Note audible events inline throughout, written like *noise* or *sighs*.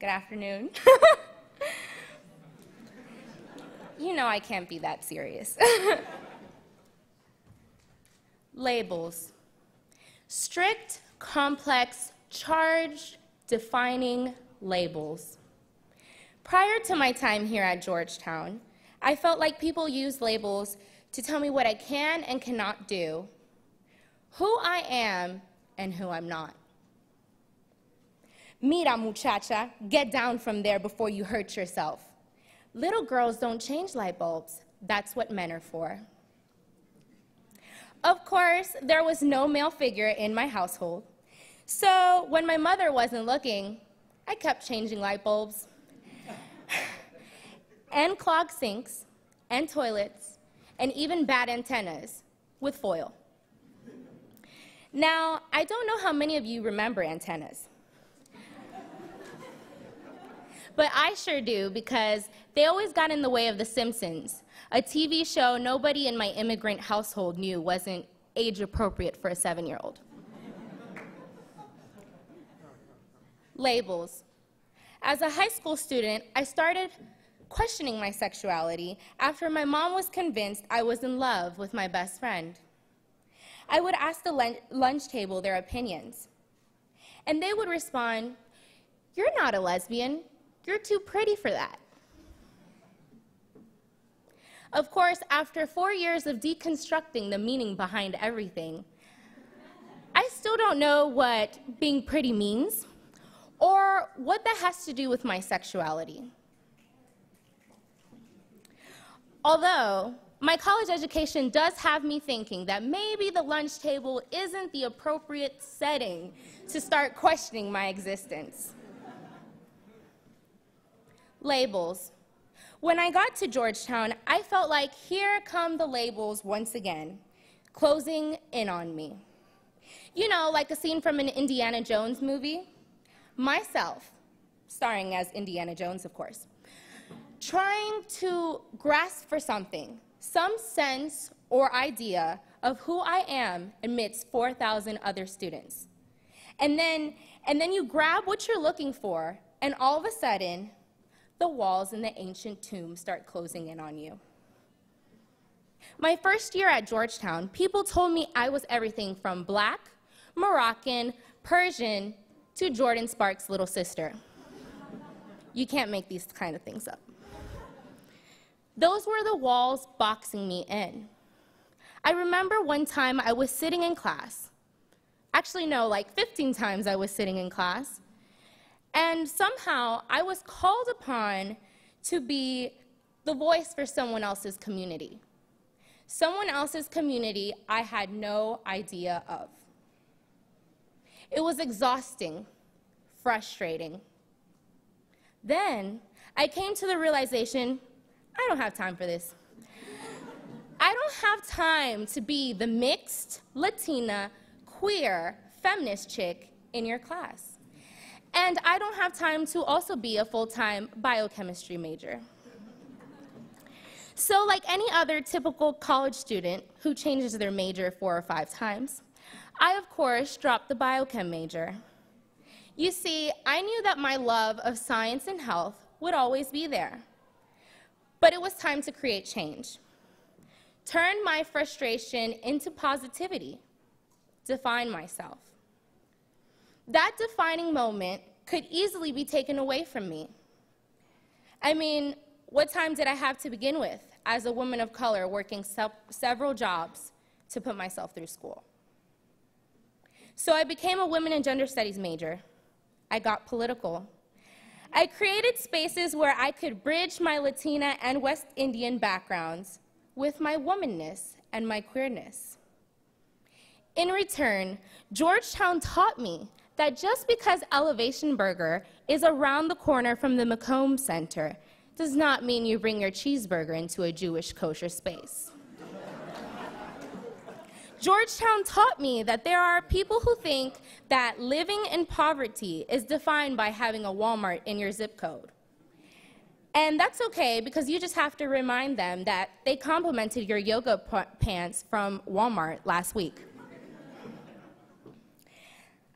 Good afternoon. *laughs* you know I can't be that serious. *laughs* Labels. Strict, complex, charged, defining labels. Prior to my time here at Georgetown, I felt like people used labels to tell me what I can and cannot do, who I am and who I'm not. Mira, muchacha, get down from there before you hurt yourself. Little girls don't change light bulbs. That's what men are for. Of course, there was no male figure in my household. So when my mother wasn't looking, I kept changing light bulbs *sighs* and clogged sinks and toilets and even bad antennas with foil. Now, I don't know how many of you remember antennas. But I sure do because they always got in the way of The Simpsons, a TV show nobody in my immigrant household knew wasn't age appropriate for a seven year old. Labels. As a high school student, I started questioning my sexuality after my mom was convinced I was in love with my best friend. I would ask the lunch table their opinions, and they would respond, You're not a lesbian. You're too pretty for that. Of course, after four years of deconstructing the meaning behind everything, I still don't know what being pretty means or what that has to do with my sexuality. Although my college education does have me thinking that maybe the lunch table isn't the appropriate setting to start questioning my existence. Labels. When I got to Georgetown, I felt like here come the labels once again, closing in on me. You know, like a scene from an Indiana Jones movie. Myself, starring as Indiana Jones, of course, trying to grasp for something, some sense or idea of who I am amidst 4,000 other students. And then, and then you grab what you're looking for, and all of a sudden, the walls in the ancient tomb start closing in on you. My first year at Georgetown, people told me I was everything from black, Moroccan, Persian, to Jordin Sparks' little sister. You can't make these kind of things up. Those were the walls boxing me in. I remember one time I was sitting in class. Actually, no, like 15 times I was sitting in class. And somehow I was called upon to be the voice for someone else's community. Someone else's community I had no idea of. It was exhausting, frustrating. Then I came to the realization I don't have time for this. I don't have time to be the mixed, Latina, queer, feminist chick in your class. And I don't have time to also be a full time biochemistry major. So, like any other typical college student who changes their major four or five times, I, of course, dropped the biochem major. You see, I knew that my love of science and health would always be there. But it was time to create change. Turn my frustration into positivity. Define myself. That defining moment could easily be taken away from me. I mean, what time did I have to begin with as a woman of color working se several jobs to put myself through school? So I became a women and gender studies major. I got political. I created spaces where I could bridge my Latina and West Indian backgrounds with my womanness and my queerness. In return, Georgetown taught me that just because Elevation Burger is around the corner from the Makom Center does not mean you bring your cheeseburger into a Jewish kosher space. Georgetown taught me that there are people who think that living in poverty is defined by having a Walmart in your zip code. And that's okay because you just have to remind them that they complimented your yoga pants from Walmart last week.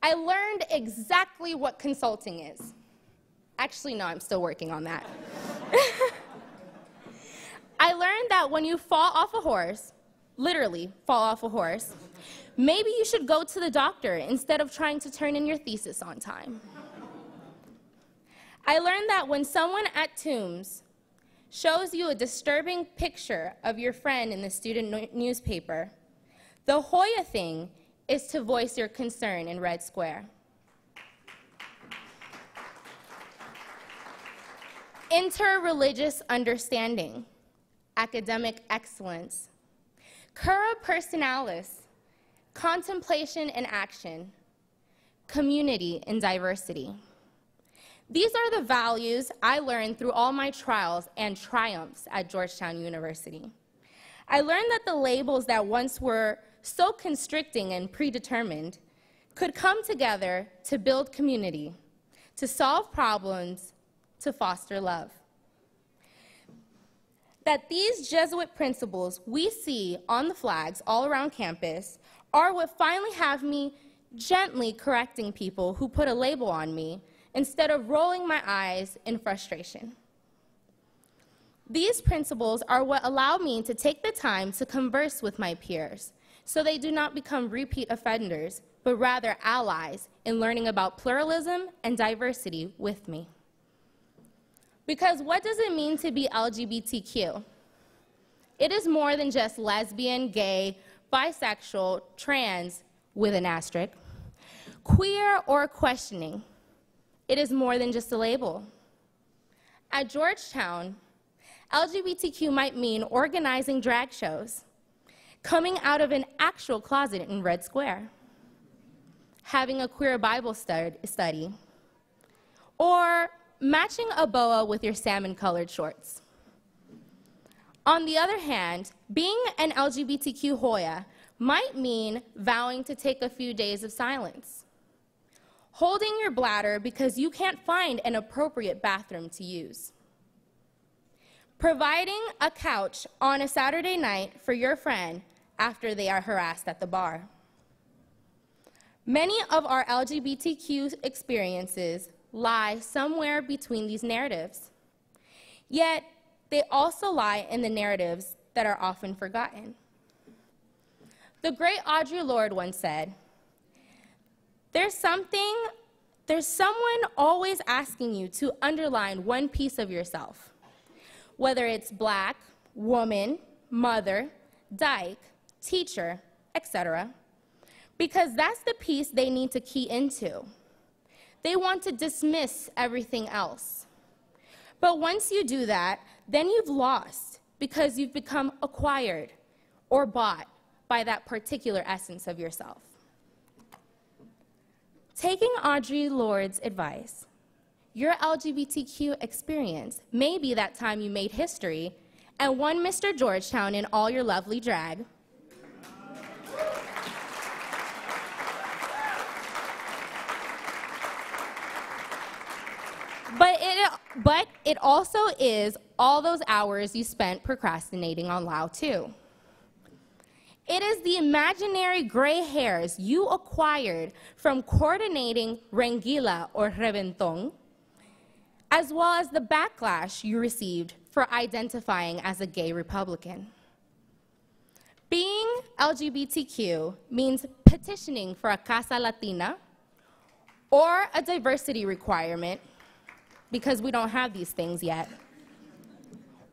I learned exactly what consulting is. Actually, no, I'm still working on that. *laughs* I learned that when you fall off a horse, literally fall off a horse, maybe you should go to the doctor instead of trying to turn in your thesis on time. I learned that when someone at Tombs shows you a disturbing picture of your friend in the student no newspaper, the Hoya thing is to voice your concern in Red Square. Interreligious understanding, academic excellence, cura personalis, contemplation and action, community and diversity. These are the values I learned through all my trials and triumphs at Georgetown University. I learned that the labels that once were so constricting and predetermined could come together to build community, to solve problems, to foster love. That these Jesuit principles we see on the flags all around campus are what finally have me gently correcting people who put a label on me instead of rolling my eyes in frustration. These principles are what allow me to take the time to converse with my peers so they do not become repeat offenders, but rather allies in learning about pluralism and diversity with me. Because what does it mean to be LGBTQ? It is more than just lesbian, gay, bisexual, trans, with an asterisk, queer, or questioning. It is more than just a label. At Georgetown, LGBTQ might mean organizing drag shows, coming out of an actual closet in Red Square, having a queer Bible study, or matching a boa with your salmon colored shorts. On the other hand, being an LGBTQ Hoya might mean vowing to take a few days of silence holding your bladder because you can't find an appropriate bathroom to use, providing a couch on a Saturday night for your friend after they are harassed at the bar. Many of our LGBTQ experiences lie somewhere between these narratives. Yet, they also lie in the narratives that are often forgotten. The great Audre Lorde once said, there's something, there's someone always asking you to underline one piece of yourself, whether it's black, woman, mother, dyke, teacher, etc., because that's the piece they need to key into. They want to dismiss everything else. But once you do that, then you've lost because you've become acquired or bought by that particular essence of yourself. Taking Audre Lorde's advice, your LGBTQ experience may be that time you made history and won Mr. Georgetown in all your lovely drag. But it, but it also is all those hours you spent procrastinating on Lao too. It is the imaginary gray hairs you acquired from coordinating Rangila or Reventón, as well as the backlash you received for identifying as a gay Republican. Being LGBTQ means petitioning for a Casa Latina or a diversity requirement, because we don't have these things yet,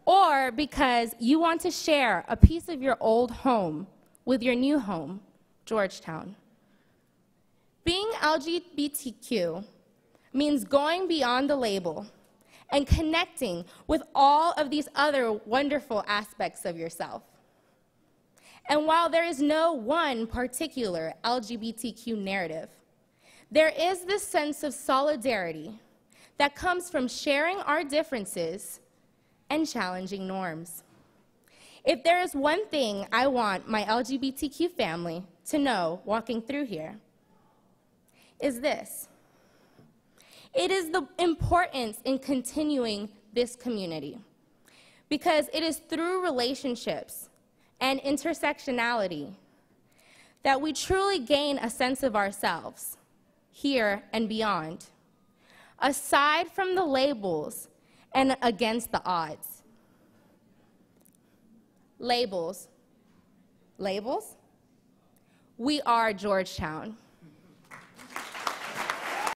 or because you want to share a piece of your old home with your new home, Georgetown. Being LGBTQ means going beyond the label and connecting with all of these other wonderful aspects of yourself. And while there is no one particular LGBTQ narrative, there is this sense of solidarity that comes from sharing our differences and challenging norms. If there is one thing I want my LGBTQ family to know walking through here, is this. It is the importance in continuing this community because it is through relationships and intersectionality that we truly gain a sense of ourselves here and beyond. Aside from the labels and against the odds. Labels. Labels? We are Georgetown.